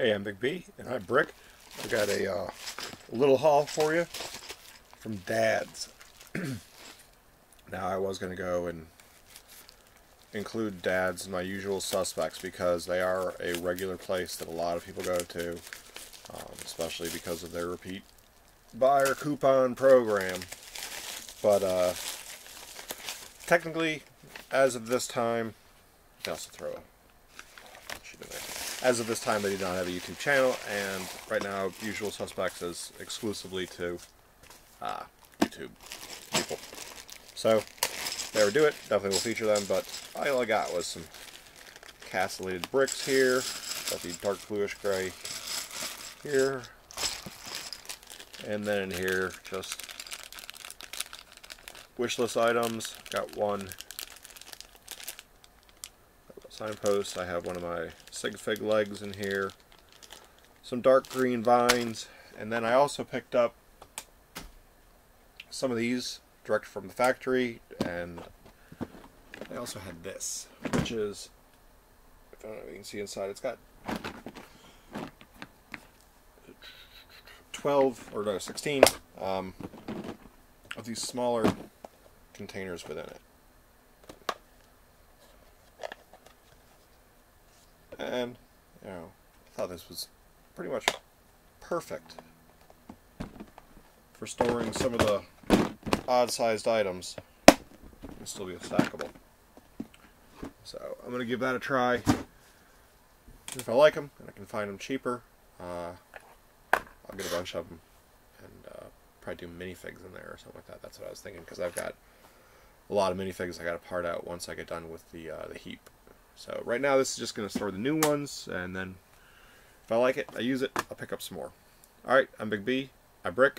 Hey, I'm Big B, and I'm Brick. I got a uh, little haul for you from Dad's. now, I was going to go and include Dad's in my usual suspects because they are a regular place that a lot of people go to, um, especially because of their repeat buyer coupon program. But uh, technically, as of this time, I also throw a sheet there. As of this time, they do not have a YouTube channel, and right now, Usual Suspects is exclusively to uh, YouTube people. So, they ever do it, definitely will feature them, but all I got was some castellated bricks here, got the dark bluish gray here, and then in here, just wish list items, got one signpost. I have one of my sig fig legs in here. Some dark green vines. And then I also picked up some of these direct from the factory. And I also had this, which is, I don't know if you can see inside, it's got 12, or no, 16 um, of these smaller containers within it. And, you know, I thought this was pretty much perfect for storing some of the odd-sized items and still be stackable. So I'm going to give that a try. If I like them and I can find them cheaper, uh, I'll get a bunch of them and uh, probably do minifigs in there or something like that. That's what I was thinking because I've got a lot of minifigs I got to part out once I get done with the uh, the heap. So right now this is just going to store the new ones, and then if I like it, I use it, I'll pick up some more. Alright, I'm Big B, I brick,